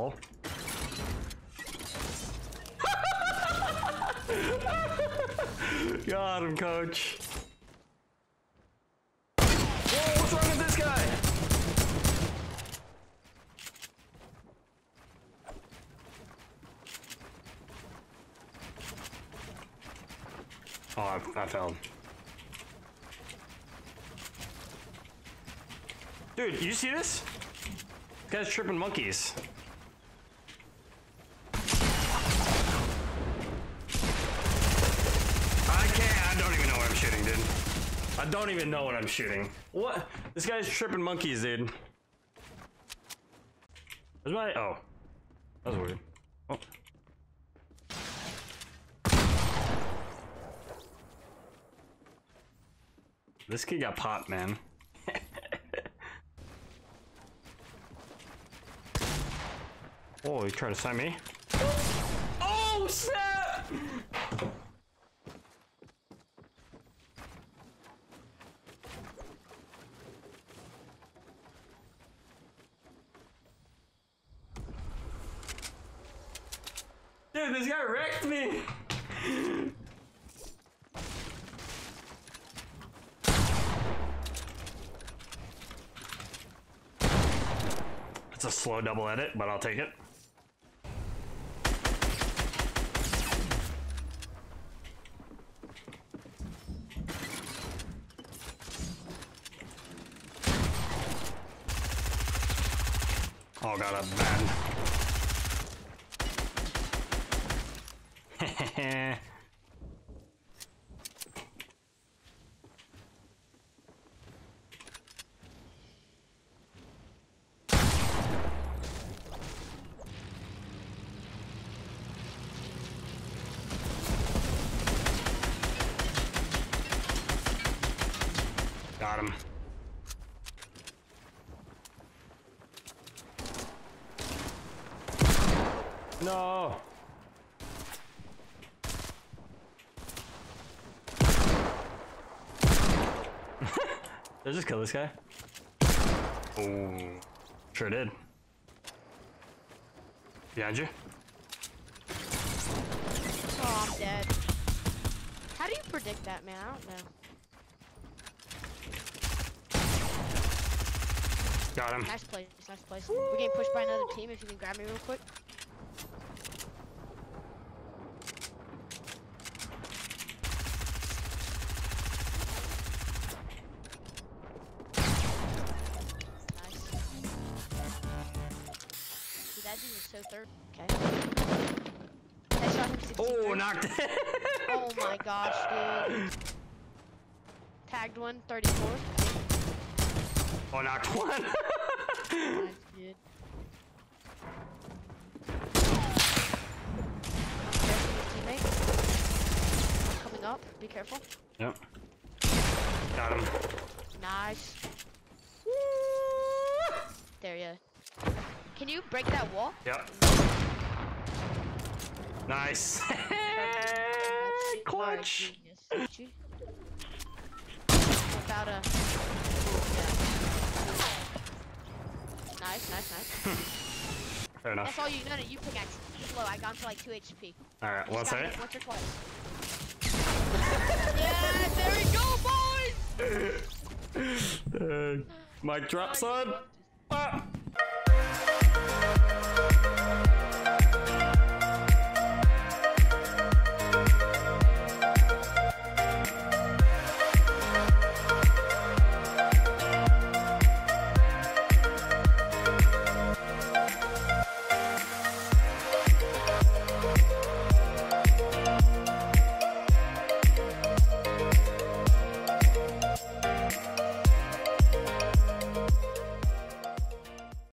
hell? Got him, coach. Whoa, what's wrong with this guy? Oh, I, I fell. Dude, you see this? This guy's tripping monkeys. I don't even know what I'm shooting, dude. I don't even know what I'm shooting. What? This guy's tripping monkeys, dude. Where's my? Oh, that was weird. Oh. This kid got popped, man. oh, he tried to sign me? Oh, snap! Dude, this guy wrecked me! It's a slow double edit, but I'll take it. Oh god, I'm bad. Got him. No. Did I just kill this guy? Oh, sure did. Behind you? Oh, I'm dead. How do you predict that, man? I don't know. Got him. Nice place, nice place. We're getting pushed by another team. If you can grab me real quick. So third. Okay. Headshot him 63. Oh, knocked it. Oh my gosh, dude. Tagged one, 34. Oh, knocked one. Nice, dude. Careful, your teammate. Coming up, be careful. yep. Got him. Nice. There you. Can you break that wall? Yep. Nice. Clutch. Genius. About a. Nice, nice, nice. Fair enough. That's all you know. You pickaxe. Slow. I got to like 2 HP. All right, one Just got second. hit Once or twice. yeah, there we go, boys. Uh, mic drop, son. Ah.